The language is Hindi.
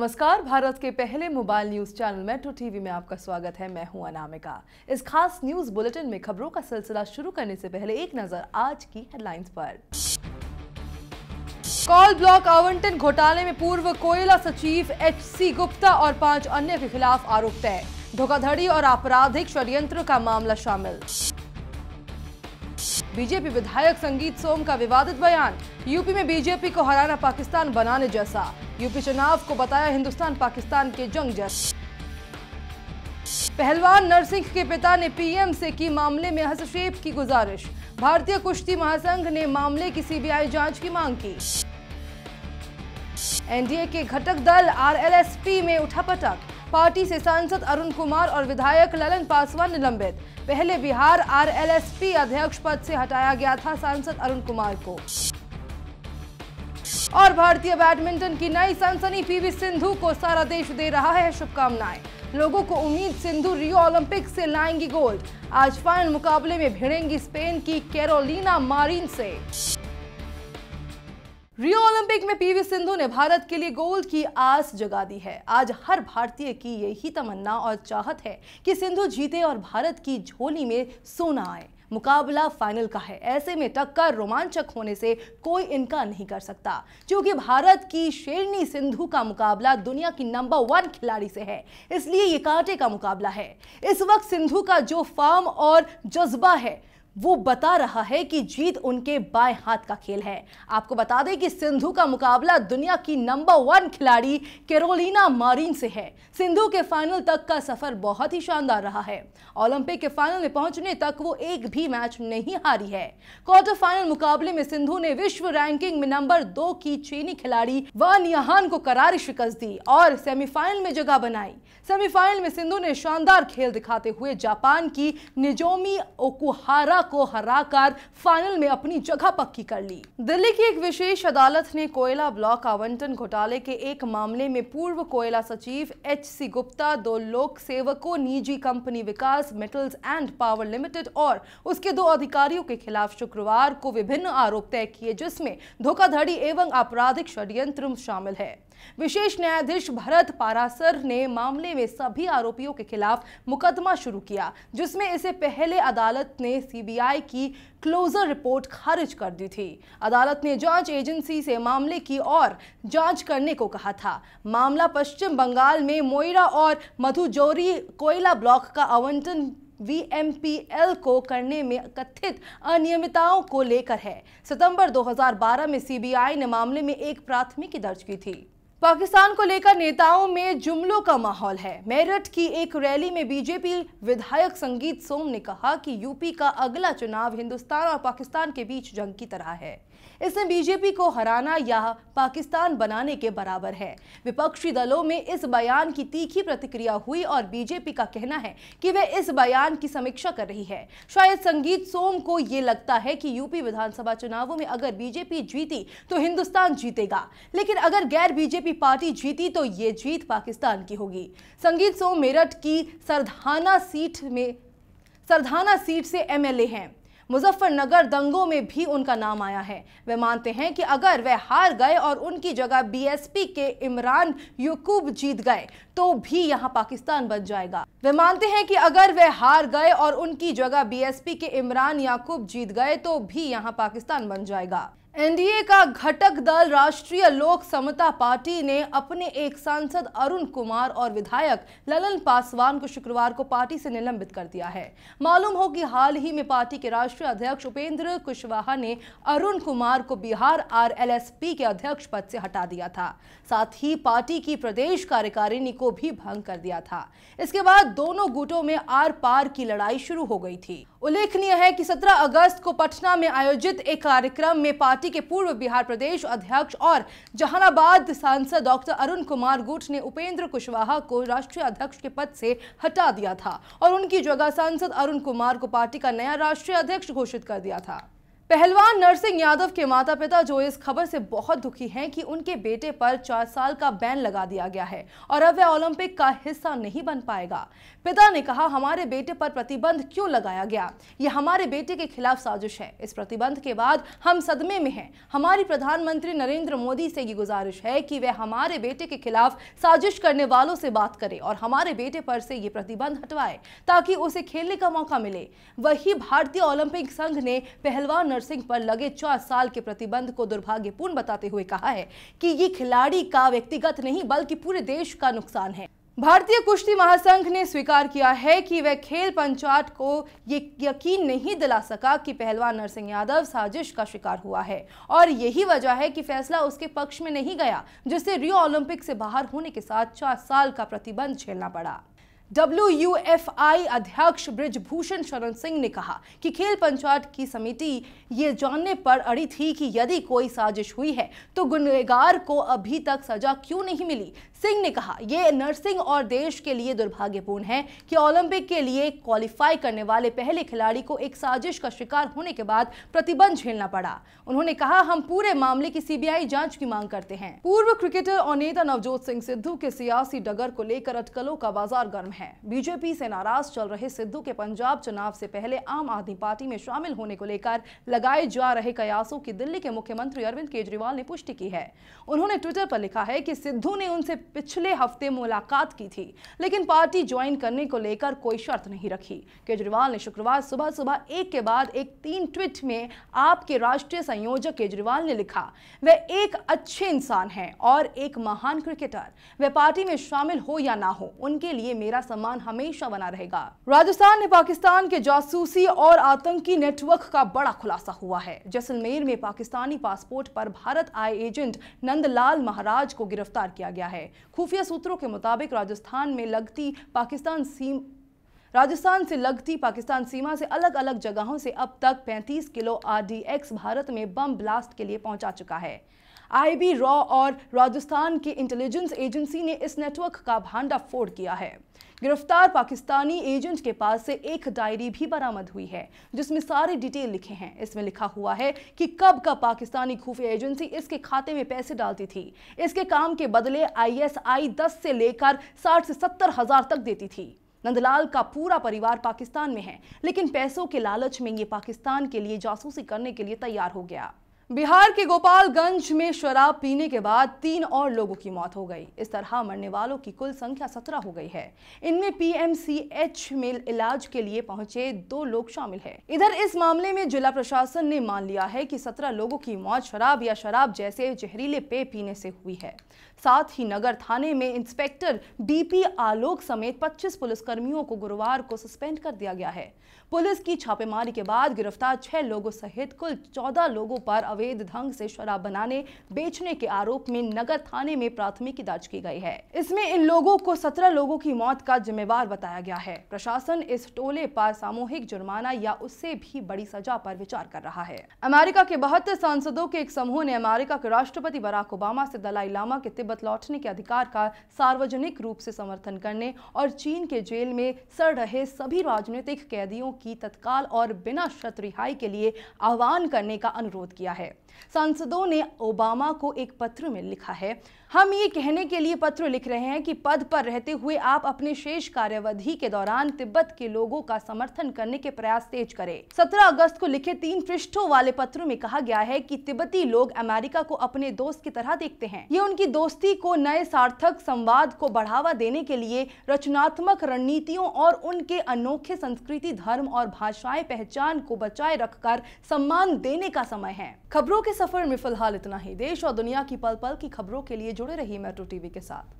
नमस्कार, भारत के पहले mobile news channel metro TV में आपका स्वागत है। मैं हूँ अनामिका। इस खास न्यूज़ बुलेटिन में खबरों का सिलसिला शुरू करने से पहले एक नज़र आज की हेडलाइंस पर। कॉल ब्लॉक आवंटन घोटाले में पूर्व कोयला सचिव एच सी गुप्ता और पाँच अन्य के खिलाफ आरोप तय। धोखाधड़ी और आपराधिक षड्यंत्र का मामला शामिल। बीजेपी विधायक संगीत सोम का विवादित बयान, यूपी में बीजेपी को हराना पाकिस्तान बनाने जैसा। यूपी चुनाव को बताया हिंदुस्तान पाकिस्तान के जंग जैसा। पहलवान नरसिंह के पिता ने पीएम से की मामले में हस्तक्षेप की गुजारिश। भारतीय कुश्ती महासंघ ने मामले की सीबीआई जाँच की मांग की। एनडीए के घटक दल आरएलएसपी में उठापटक। पार्टी से सांसद अरुण कुमार और विधायक ललन पासवान निलंबित। पहले बिहार आरएलएसपी अध्यक्ष पद से हटाया गया था सांसद अरुण कुमार को। और भारतीय बैडमिंटन की नई सनसनी पीवी सिंधु को सारा देश दे रहा है शुभकामनाएँ। लोगों को उम्मीद सिंधु रियो ओलंपिक से लाएँगी गोल्ड। आज फाइनल मुकाबले में भिड़ेंगी स्पेन की कैरोलिना मारिन से। रियो ओलंपिक में पीवी सिंधु ने भारत के लिए गोल्ड की आस जगा दी है। आज हर भारतीय की यही तमन्ना और चाहत है कि सिंधु जीते और भारत की झोली में सोना आए। मुकाबला फाइनल का है। ऐसे में टक्कर रोमांचक होने से कोई इनकार नहीं कर सकता। क्योंकि भारत की शेरनी सिंधु का मुकाबला दुनिया की नंबर वन खिलाड़ी से है। इसलिए ये कांटे का मुकाबला है। इस वक्त सिंधु का जो फॉर्म और जज्बा है वो बता रहा है कि जीत उनके बाएँ हाथ का खेल है। आपको बता दें कि सिंधु का मुकाबला दुनिया की नंबर वन खिलाड़ी कैरोलिना मारिन से है। सिंधु के फाइनल तक का सफ़र बहुत ही शानदार रहा है। ओलंपिक के फाइनल में पहुँचने तक वो एक भी मैच नहीं हारी है। क्वार्टर फाइनल मुकाबले में सिंधु ने विश्व रैंकिंग में नंबर दो की चीनी खिलाड़ी वन यहान को करारी शिकस्त दी और सेमीफाइनल में जगह बनाई। सेमीफाइनल में सिंधु ने शानदार खेल दिखाते हुए जापान की निजोमी ओकुहारा को हराकर फाइनल में अपनी जगह पक्की कर ली। दिल्ली की एक विशेष अदालत ने कोयला ब्लॉक आवंटन घोटाले के एक मामले में पूर्व कोयला सचिव एच सी गुप्ता दो लोक सेवकों, निजी company Vikas metals and power limited और उसके दो अधिकारियों के खिलाफ शुक्रवार को विभिन्न आरोप तय किए, जिसमें धोखाधड़ी एवं आपराधिक षड्यंत्र शामिल है। विशेष न्यायाधीश भरत पारासर ने मामले में सभी आरोपियों के खिलाफ मुकदमा शुरू किया, जिसमें इसे पहले अदालत ने सीबीआई की क्लोजर रिपोर्ट खारिज कर दी थी। अदालत ने जाँच एजेंसी से मामले की और जाँच करने को कहा था। मामला पश्चिम बंगाल में मोइरा और मधुजौरी कोयला ब्लॉक का आवंटन वीएमपीएल को करने में कथित अनियमितताओं को लेकर है। सितंबर 2012 में सीबीआई ने मामले में एक प्राथमिकी दर्ज की थी। पाकिस्तान को लेकर नेताओं में जुमलों का माहौल है। मेरठ की एक रैली में बीजेपी विधायक संगीत सोम ने कहा कि यूपी का अगला चुनाव हिंदुस्तान और पाकिस्तान के बीच जंग की तरह है। इसमें बीजेपी को हराना या पाकिस्तान बनाने के बराबर है। विपक्षी दलों में इस बयान की तीखी प्रतिक्रिया हुई और बीजेपी का कहना है कि वह इस बयान की समीक्षा कर रही है। शायद संगीत सोम को ये लगता है कि यूपी विधानसभा चुनावों में अगर बीजेपी जीती तो हिंदुस्तान जीतेगा। लेकिन अगर गैर बीजेपी पार्टी जीती तो ये जीत पाकिस्तान की होगी। संगीत सोम मेरठ की सरधाना सीट में, सरधाना सीट से एमएलए हैं। मुजफ्फरनगर दंगों में भी उनका नाम आया है। वे मानते हैं कि अगर वे हार गए और उनकी जगह बीएसपी के इमरान यूकूब जीत गए तो भी यहाँ पाकिस्तान बन जाएगा। वे मानते हैं कि अगर वे हार गए और उनकी जगह बीएसपी के इमरान याकूब जीत गए तो भी यहाँ पाकिस्तान बन जाएगा। एनडीए का घटक दल राष्ट्रीय लोक समता पार्टी ने अपने एक सांसद अरुण कुमार और विधायक ललन पासवान को शुक्रवार को पार्टी से निलंबित कर दिया है। मालूम हो कि हाल ही में पार्टी के राष्ट्रीय अध्यक्ष उपेंद्र कुशवाहा ने अरुण कुमार को बिहार आरएलएसपी के अध्यक्ष पद से हटा दिया था। साथ ही पार्टी की प्रदेश कार्यकारिणी को भी भंग कर दिया था। इसके बाद दोनों गुटों में आर पार की लड़ाई शुरू हो गई थी। उल्लेखनीय है कि 17 अगस्त को पटना में आयोजित एक कार्यक्रम में पार्टी के पूर्व बिहार प्रदेश अध्यक्ष और जहानाबाद सांसद डॉक्टर अरुण कुमार गुट ने उपेंद्र कुशवाहा को राष्ट्रीय अध्यक्ष के पद से हटा दिया था और उनकी जगह सांसद अरुण कुमार को पार्टी का नया राष्ट्रीय अध्यक्ष घोषित कर दिया था। पहलवान नरसिंह यादव के माता पिता जो इस खबर से बहुत दुखी हैं कि उनके बेटे पर चार साल का बैन लगा दिया गया है और अब वह ओलंपिक का हिस्सा नहीं बन पाएगा। पिता ने कहा, हमारे बेटे पर प्रतिबंध क्यों लगाया गया? यह हमारे बेटे के खिलाफ साजिश है। इस प्रतिबंध के बाद हम सदमे में हैं। हमारी प्रधानमंत्री नरेंद्र मोदी से ये गुजारिश है कि वह हमारे बेटे के खिलाफ साजिश करने वालों से बात करे और हमारे बेटे पर से ये प्रतिबंध हटवाए ताकि उसे खेलने का मौका मिले। वही भारतीय ओलंपिक संघ ने पहलवान सिंह पर लगे चार साल के प्रतिबंध को दुर्भाग्यपूर्ण बताते हुए कहा है कि ये खिलाड़ी का व्यक्तिगत नहीं, बल्कि पूरे देश का नुकसान है। भारतीय कुश्ती महासंघ ने स्वीकार किया है कि वह खेल पंचायत को ये यकीन नहीं दिला सका कि पहलवान नरसिंह यादव साजिश का शिकार हुआ है। और यही वजह है कि फैसला उसके पक्ष में नहीं गया, जिससे रियो ओलंपिक से बाहर होने के साथ चार साल का प्रतिबंध झेलना पड़ा। WUFI अध्यक्ष ब्रिजभूषण शरण सिंह ने कहा कि खेल पंचायत की समिति ये जानने पर अड़ी थी कि यदि कोई साजिश हुई है तो गुनहगार को अभी तक सजा क्यों नहीं मिली? सिंह ने कहा यह नर्सिंग और देश के लिए दुर्भाग्यपूर्ण है कि ओलंपिक के लिए क्वालिफाई करने वाले पहले खिलाड़ी को एक साजिश का शिकार होने के बाद प्रतिबंध झेलना पड़ा। उन्होंने कहा, हम पूरे मामले की सीबीआई जाँच की मांग करते हैं। पूर्व क्रिकेटर और नेता नवजोत सिंह सिद्धू के सियासी डगर को लेकर अटकलों का बाज़ार गर्म है। बीजेपी से नाराज़ चल रहे सिद्धू के पंजाब चुनाव से पहले आम आदमी पार्टी में शामिल होने को लेकर लगाए जा रहे कयासों की दिल्ली के मुख्यमंत्री अरविंद केजरीवाल ने पुष्टि की है। उन्होंने ट्विटर पर लिखा है कि सिद्धू ने उनसे पिछले हफ़्ते मुलाकात की थी, लेकिन पार्टी ज्वाइन करने को लेकर कोई शर्त नहीं रखी। केजरीवाल ने शुक्रवार सुबह सुबह एक के बाद एक तीन ट्वीट में आपके राष्ट्रीय संयोजक केजरीवाल ने लिखा, वह एक अच्छे इंसान हैं और एक महान क्रिकेटर वे पार्टी में शामिल हो या ना हो, उनके लिए मेरा सम्मान हमेशा बना रहेगा। राजस्थान ने पाकिस्तान के जासूसी और आतंकी नेटवर्क का बड़ा खुलासा हुआ है। जैसलमेर में पाकिस्तानी पासपोर्ट पर भारत आए एजेंट नंदलाल महाराज को गिरफ़्तार किया गया है। खुफिया सूत्रों के मुताबिक राजस्थान में लगती पाकिस्तान सीम, राजस्थान से लगती पाकिस्तान सीमा से अलग अलग जगहों से अब तक 35 किलो आरडीएक्स भारत में बम ब्लास्ट के लिए पहुँचा चुका है। आईबी, रॉ और राजस्थान की इंटेलिजेंस एजेंसी ने इस नेटवर्क का भांडा फोड़ किया है। गिरफ़्तार पाकिस्तानी एजेंट के पास से एक डायरी भी बरामद हुई है, जिसमें सारे डिटेल लिखे हैं। इसमें लिखा हुआ है कि कब कब पाकिस्तानी खुफिया एजेंसी इसके खाते में पैसे डालती थी। इसके काम के बदले आईएसआई 10 से लेकर 60 से सत्तर हज़ार तक देती थी। नंदलाल का पूरा परिवार पाकिस्तान में है, लेकिन पैसों के लालच में ये पाकिस्तान के लिए जासूसी करने के लिए तैयार हो गया। बिहार के गोपालगंज में शराब पीने के बाद तीन और लोगों की मौत हो गई। इस तरह मरने वालों की कुल संख्या सत्रह हो गई है। इनमें पीएमसीएच में इलाज के लिए पहुँचे दो लोग शामिल हैं। इधर इस मामले में जिला प्रशासन ने मान लिया है कि सत्रह लोगों की मौत शराब या शराब जैसे जहरीले पेय पीने से हुई है। साथ ही नगर थाने में इंस्पेक्टर डीपी आलोक समेत 25 पुलिसकर्मियों को गुरुवार को सस्पेंड कर दिया गया है। पुलिस की छापेमारी के बाद गिरफ़्तार छह लोगों सहित कुल चौदह लोगों पर अवैध ढंग से शराब बनाने, बेचने के आरोप में नगर थाने में प्राथमिकी दर्ज की गई है। इसमें इन लोगों को सत्रह लोगों की मौत का जिम्मेवार बताया गया है। प्रशासन इस टोले पर सामूहिक जुर्माना या उससे भी बड़ी सजा पर विचार कर रहा है। अमेरिका के बहत्तर सांसदों के एक समूह ने अमेरिका के राष्ट्रपति बराक ओबामा से दलाई लामा के तिब्बत लौटने के अधिकार का सार्वजनिक रूप से समर्थन करने और चीन के जेल में सड़ रहे सभी राजनीतिक कैदियों की तत्काल और बिना शर्त रिहाई के लिए आह्वान करने का अनुरोध किया है। सांसदों ने ओबामा को एक पत्र में लिखा है। हम ये कहने के लिए पत्र लिख रहे हैं कि पद पर रहते हुए आप अपने शेष कार्यावधि के दौरान तिब्बत के लोगों का समर्थन करने के प्रयास तेज करें। 17 अगस्त को लिखे तीन पृष्ठों वाले पत्र में कहा गया है कि तिब्बती लोग अमेरिका को अपने दोस्त की तरह देखते हैं। ये उनकी दोस्ती को नए सार्थक संवाद को बढ़ावा देने के लिए रचनात्मक रणनीतियों और उनके अनोखे संस्कृति, धर्म और भाषाएँ पहचान को बचाए रखकर सम्मान देने का समय है। खबरों के सफ़र में फ़िलहाल इतना ही। देश और दुनिया की पल पल की खबरों के लिए जुड़े रहिए मेट्रो टीवी के साथ।